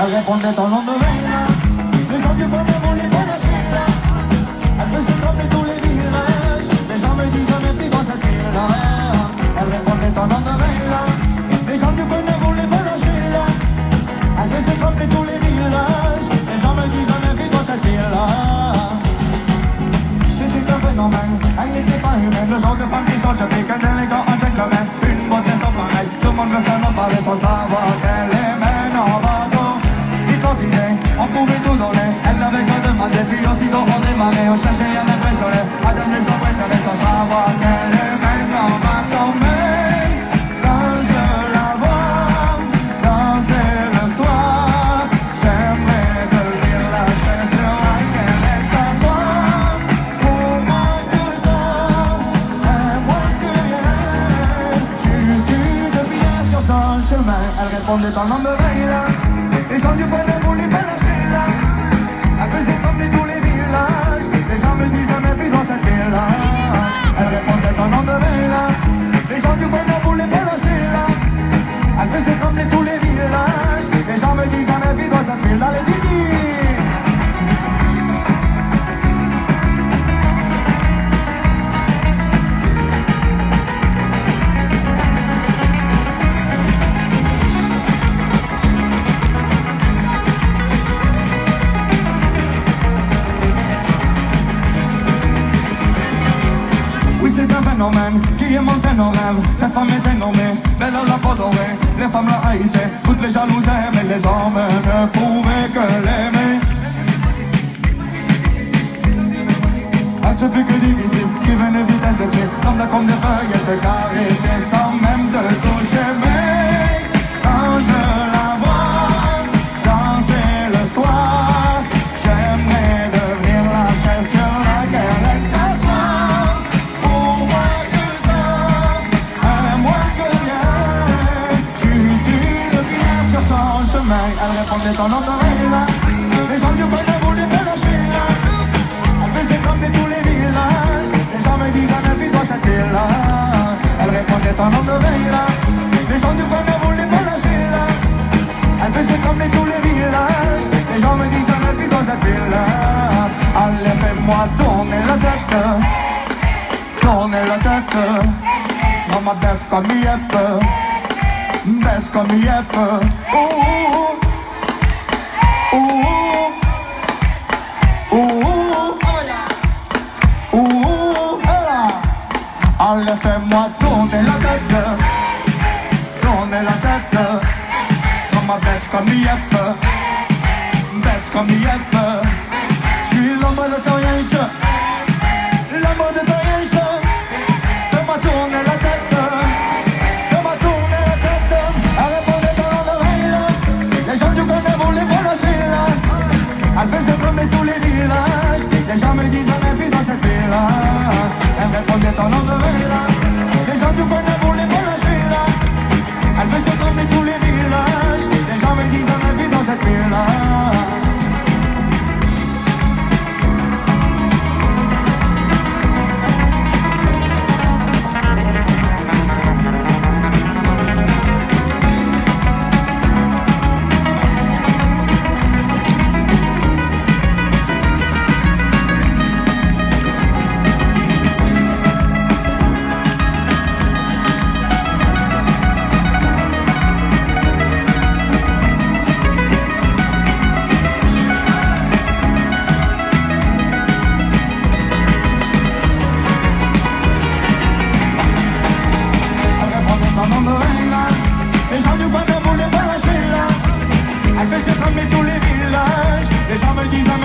Elle répondait en nom de Veila. Les gens du coin ne voulaient pas lâcher là. Elle faisait trembler tous les villages. Les gens me disaient, mais fille dans cette ville-là. Elle répondait en nom de Veila. Les gens du coin ne voulaient pas lâcher là. Elle faisait trembler tous les villages. Les gens me disaient, mais fille dans cette ville-là. C'était un phénomène, elle n'était pas humaine Le genre de femme qui change plus qu'un élégant Elle n'avait qu'à demander, puis aussitôt on démarrait On cherchait à l'impressionner, devenir son préféré Sans savoir qu'elle les Mais quand je la danser le soir J'aimerais devenir la elle s'assoit. Pour est que Juste une pièce sur son chemin. Elle répondait en nom de Les gens du coin phénomène qui est nos rêves. Cette femme était nommée, belle à la peau dorée. Les femmes la haïssaient, toutes les jalouses aimaient. Les hommes ne pouvaient que l'aimer. Elle se fait que des Elle répondait en nom de Leila. Les gens du coin ne voulaient pas lâcher là. Elle faisait trembler tous les villages. Les gens me disaient mais puis dans cette ville-là Elle répondait en nom de Leila Les gens du coin ne voulaient pas lâcher là. Elle faisait trembler tous les villages. Les gens me disaient mais puis dans cette ville-là Allez fais-moi tourner la tête. Tourner la tête. Maman bête comme Yep. Bête comme Yep. Ouh Ouh Ouh Ouh, voilà. Allez, fais-moi tourner la tête, tourner la tête, comme ma bête comme Yep, bête comme Yep. J'suis l'homme de ton Elle répondait en de Leila Les gens du coin ne voulaient pas lâcher là. Elle faisait trembler tous les villages. Les gens me disaient